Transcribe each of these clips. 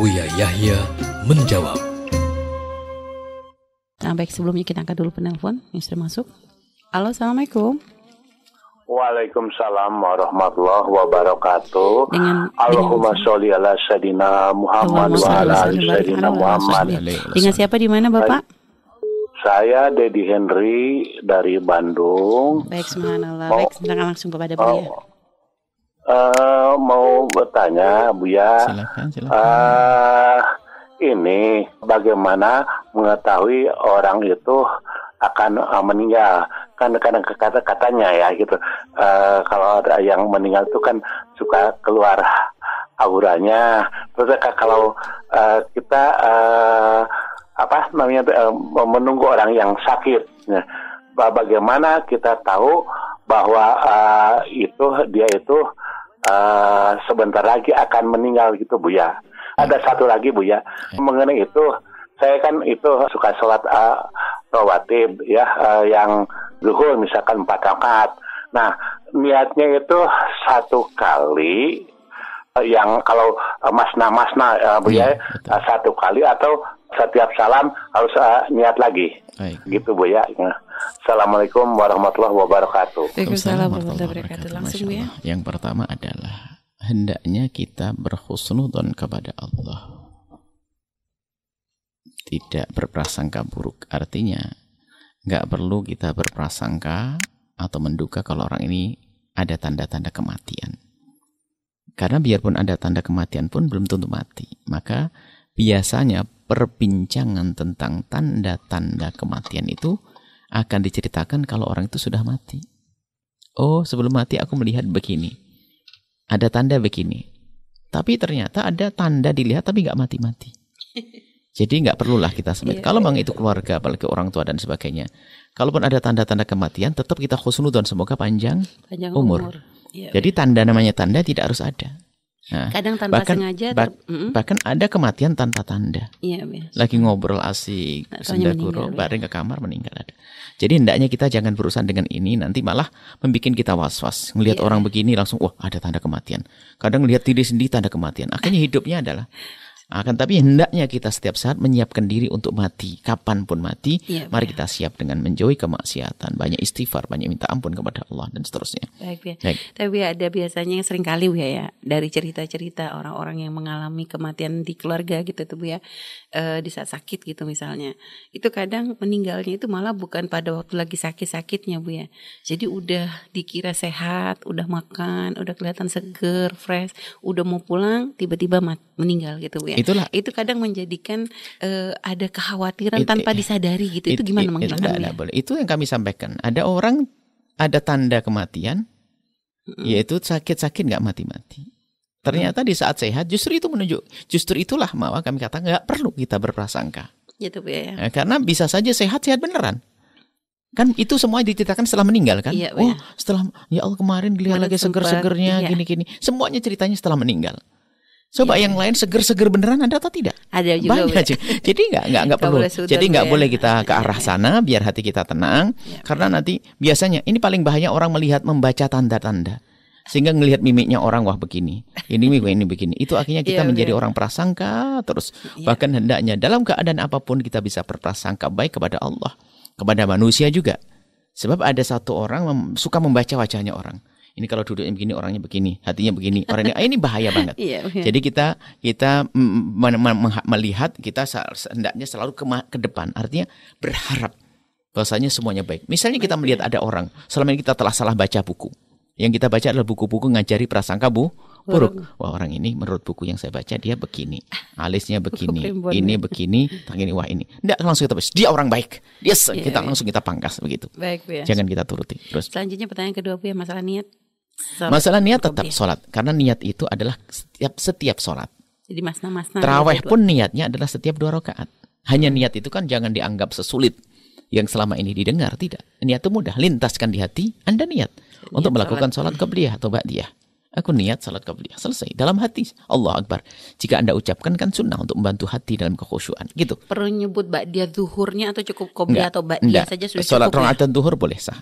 Buya Yahya menjawab. Nah, baik sebelumnya kita angkat dulu penelpon yang sudah masuk. Halo, assalamualaikum. Waalaikumsalam warahmatullahi wabarakatuh. Dengan Allahumma sholli ala sayyidina Muhammad wa ala ali sayyidina Muhammad. Dengan siapa di mana Bapak? Saya Dedi Henry dari Bandung. Baik, subhanallah. Baik, silakan langsung kepada Buya. Eh, mau bertanya, Buya. Silakan, silakan. Eh, ini bagaimana mengetahui orang itu akan eh, meninggal? Kan kadang kata katanya ya gitu. Eh, kalau ada yang meninggal itu kan suka keluar auranya. Terus kalau eh, kita eh, apa namanya eh, menunggu orang yang sakit. Nah, ba- bagaimana kita tahu bahwa eh, itu dia itu eh, sebentar lagi akan meninggal gitu Bu ya. Ada satu lagi Bu ya mengenai itu saya kan itu suka sholat uh, rawatib ya eh, yang zuhur misalkan empat rakaat. Nah niatnya itu satu kali eh, yang kalau eh, masna-masna eh, Bu Iya, ya eh, satu kali atau setiap salam harus eh, niat lagi Baik. gitu Bu ya. Nah, Assalamualaikum warahmatullahi wabarakatuh. Waalaikumsalam warahmatullahi wabarakatuh. Langsung ya. Yang pertama adalah hendaknya kita berhusnudon kepada Allah. Tidak berprasangka buruk. Artinya nggak perlu kita berprasangka atau menduga kalau orang ini ada tanda-tanda kematian. Karena biarpun ada tanda kematian pun belum tentu mati. Maka biasanya perbincangan tentang tanda-tanda kematian itu akan diceritakan kalau orang itu sudah mati. Oh, sebelum mati aku melihat begini. Ada tanda begini. Tapi ternyata ada tanda dilihat tapi nggak mati-mati. Jadi nggak perlulah kita sebut. Iya, Kalau memang itu keluarga, apalagi orang tua dan sebagainya. Kalaupun ada tanda-tanda kematian, tetap kita khusnudon semoga panjang. Panjang Umur. umur. Iya, Jadi tanda namanya tanda tidak harus ada. Nah, kadang tanpa bahkan- sengaja ter- Mm-mm. bahkan ada kematian tanpa tanda. Iya. Lagi ngobrol asik, senda guru, ya. baring ke kamar meninggal ada. Jadi hendaknya kita jangan berurusan dengan ini nanti malah membuat kita was-was. Ngelihat Iya. orang begini langsung wah ada tanda kematian. Kadang lihat diri sendiri tanda kematian. Akhirnya hidupnya adalah akan tapi hendaknya kita setiap saat menyiapkan diri untuk mati. Kapan pun mati, Iya, mari kita siap dengan menjauhi kemaksiatan, banyak istighfar, banyak minta ampun kepada Allah dan seterusnya. Baik, ya. Baik. Tapi ada biasanya yang sering kali Bu ya, ya dari cerita-cerita orang-orang yang mengalami kematian di keluarga gitu tuh Bu ya, eh, di saat sakit gitu misalnya. Itu kadang meninggalnya itu malah bukan pada waktu lagi sakit-sakitnya Bu ya. Jadi udah dikira sehat, udah makan, udah kelihatan seger, fresh, udah mau pulang tiba-tiba meninggal gitu Bu ya. Itulah Itu kadang menjadikan eh, ada kekhawatiran It- tanpa disadari gitu. Itu It- gimana it- menghilangkan itu, ya? boleh. Itu yang kami sampaikan. Ada orang ada tanda kematian, yaitu sakit-sakit nggak mati-mati. Ternyata di saat sehat justru itu menunjuk, justru itulah maka kami kata nggak perlu kita berprasangka. Gitu Bu ya. Eh, karena bisa saja sehat-sehat beneran. Kan itu semua diceritakan setelah meninggal kan? Iya, oh, iya. setelah ya Allah kemarin lihat Mana lagi seger-segernya iya. gini-gini. Semuanya ceritanya setelah meninggal. Coba Iya. yang lain seger-seger beneran ada atau tidak? Ada juga banyak ya. sih. Jadi nggak nggak nggak perlu. boleh Jadi nggak ya. boleh kita ke Iya, arah iya. sana biar hati kita tenang. Iya. Karena nanti biasanya ini paling bahaya orang melihat membaca tanda-tanda sehingga ngelihat mimiknya orang wah begini ini mimik ini begini itu akhirnya kita Iya, menjadi iya. orang prasangka terus Iya. bahkan hendaknya dalam keadaan apa pun kita bisa berprasangka baik kepada Allah kepada manusia juga sebab ada satu orang mem- suka membaca wajahnya orang ini kalau duduknya begini orangnya begini hatinya begini orang ini ah, ini bahaya banget Iya, Bu ya. jadi kita kita melihat kita hendaknya selalu ke, ke depan. Artinya berharap bahwasanya semuanya baik. Misalnya kita melihat ada orang selama ini kita telah salah baca buku. Yang kita baca adalah buku-buku ngajari prasangka bu buruk. Wah orang ini menurut buku yang saya baca dia begini, alisnya begini, ini ya. begini, ini wah ini. Enggak langsung kita dia orang baik. Dia se- Iya, kita iya. langsung kita pangkas begitu. Baik Bu ya. Jangan kita turuti. Terus Selanjutnya pertanyaan kedua Bu ya masalah niat. Sholat. masalah niat tetap Qobliyah. sholat karena niat itu adalah setiap setiap sholat. Jadi masna-masna. Terawih gitu, pun niatnya adalah setiap dua rakaat. Hanya niat itu kan jangan dianggap sesulit yang selama ini didengar tidak. Niat itu mudah, lintaskan di hati, Anda niat untuk melakukan sholat qabliyah atau ba'diyah. Aku niat salat qabliyah selesai dalam hati. Allah Akbar. Jika Anda ucapkan kan sunnah untuk membantu hati dalam kekhusyuan. Gitu. Perlu nyebut ba'diyah zuhurnya atau cukup qobliyah atau ba'diyah saja sudah Sholat cukup ya? rakaat duhur boleh sah.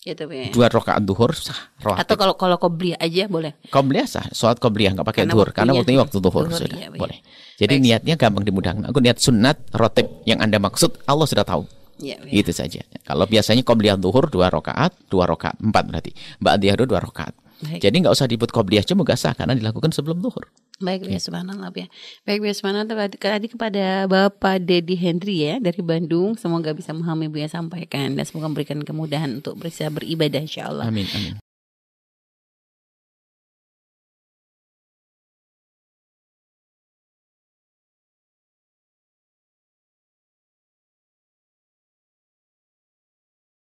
Gitu ya. Dua rakaat duhur sah. Atau Rawatib. kalau kalau qobliyah aja boleh. Qobliyah sah. Sholat qobliyah nggak pakai duhur karena waktunya waktu duhur duhur, sudah iya, boleh. Jadi Baik. niatnya gampang dimudahkan. Aku niat sunat rotib yang anda maksud Allah sudah tahu. Bu ya. Itu saja. Kalau biasanya qobliyah duhur dua rakaat, dua rakaat empat berarti. Ba'diyah dua rakaat. Jadi nggak usah disebut qobliyah cuma nggak sah karena dilakukan sebelum duhur. Baik, ya subhanallah ya. Baik, ya subhanallah tadi kepada Bapak Dedi Henry ya dari Bandung, semoga bisa memahami Bu yang sampaikan dan semoga memberikan kemudahan untuk bisa beribadah insyaallah. Amin amin.